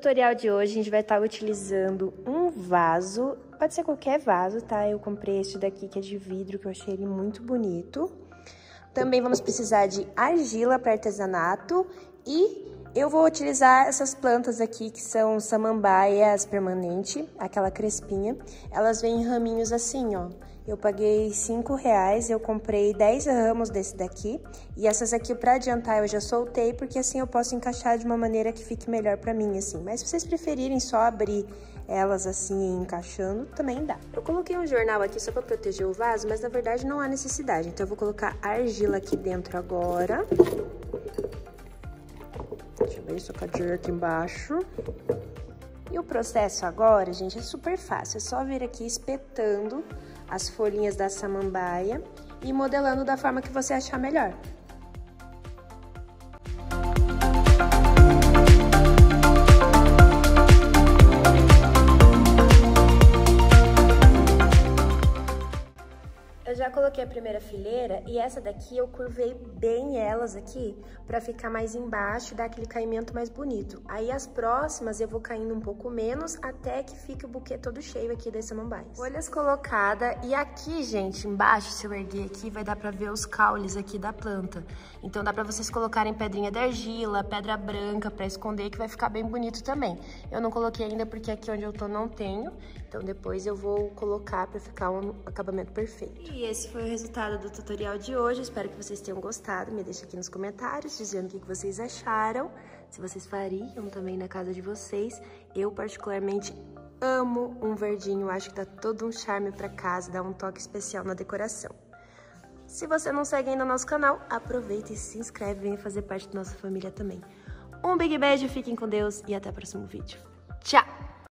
Tutorial de hoje, a gente vai estar utilizando um vaso, pode ser qualquer vaso, tá? Eu comprei este daqui que é de vidro, que eu achei ele muito bonito. Também vamos precisar de argila para artesanato e eu vou utilizar essas plantas aqui, que são samambaias permanente, aquela crespinha. Elas vêm em raminhos assim, ó. Eu paguei 5 reais, eu comprei 10 ramos desse daqui. E essas aqui, pra adiantar, eu já soltei, porque assim eu posso encaixar de uma maneira que fique melhor pra mim, assim. Mas se vocês preferirem só abrir elas assim, encaixando, também dá. Eu coloquei um jornal aqui só pra proteger o vaso, mas na verdade não há necessidade. Então eu vou colocar argila aqui dentro agora. Deixa com a aqui embaixo. E o processo agora, gente, é super fácil. É só vir aqui espetando as folhinhas da samambaia e modelando da forma que você achar melhor. Já coloquei a primeira fileira e essa daqui eu curvei bem elas aqui pra ficar mais embaixo e dar aquele caimento mais bonito. Aí as próximas eu vou caindo um pouco menos até que fique o buquê todo cheio aqui das samambaias. Folhas colocada e aqui, gente, embaixo, se eu erguer aqui, vai dar pra ver os caules aqui da planta. Então dá pra vocês colocarem pedrinha de argila, pedra branca pra esconder que vai ficar bem bonito também. Eu não coloquei ainda porque aqui onde eu tô não tenho, então depois eu vou colocar pra ficar um acabamento perfeito. E esse foi o resultado do tutorial de hoje. Espero que vocês tenham gostado. Me deixa aqui nos comentários dizendo o que vocês acharam. Se vocês fariam também na casa de vocês. Eu, particularmente, amo um verdinho. Acho que dá todo um charme pra casa, dá um toque especial na decoração. Se você não segue ainda o nosso canal, aproveita e se inscreve. Venha fazer parte da nossa família também. Um big beijo, fiquem com Deus e até o próximo vídeo. Tchau!